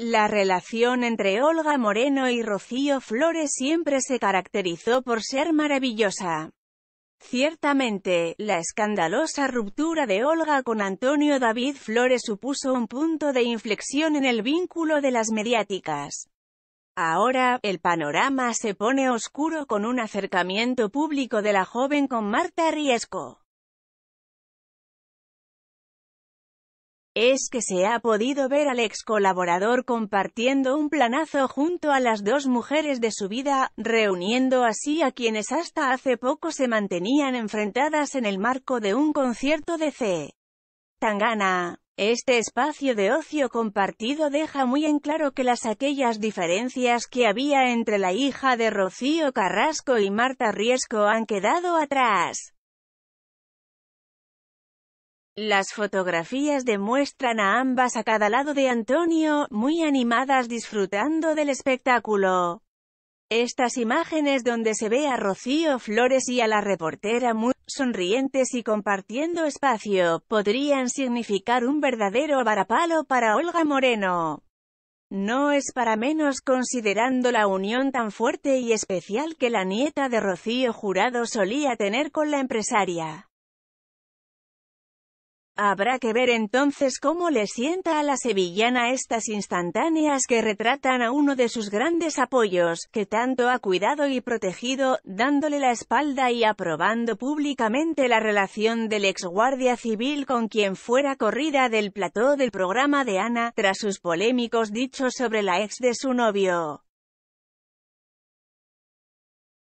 La relación entre Olga Moreno y Rocío Flores siempre se caracterizó por ser maravillosa. Ciertamente, la escandalosa ruptura de Olga con Antonio David Flores supuso un punto de inflexión en el vínculo de las mediáticas. Ahora, el panorama se pone oscuro con un acercamiento público de la joven con Marta Riesco. Es que se ha podido ver al ex colaborador compartiendo un planazo junto a las dos mujeres de su vida, reuniendo así a quienes hasta hace poco se mantenían enfrentadas en el marco de un concierto de C. Tangana. Este espacio de ocio compartido deja muy en claro que las aquellas diferencias que había entre la hija de Rocío Carrasco y Marta Riesco han quedado atrás. Las fotografías demuestran a ambas a cada lado de Antonio, muy animadas disfrutando del espectáculo. Estas imágenes donde se ve a Rocío Flores y a la reportera muy sonrientes y compartiendo espacio, podrían significar un verdadero varapalo para Olga Moreno. No es para menos considerando la unión tan fuerte y especial que la nieta de Rocío Jurado solía tener con la empresaria. Habrá que ver entonces cómo le sienta a la sevillana estas instantáneas que retratan a uno de sus grandes apoyos, que tanto ha cuidado y protegido, dándole la espalda y aprobando públicamente la relación del ex guardia civil con quien fuera corrida del plató del programa de Ana, tras sus polémicos dichos sobre la ex de su novio.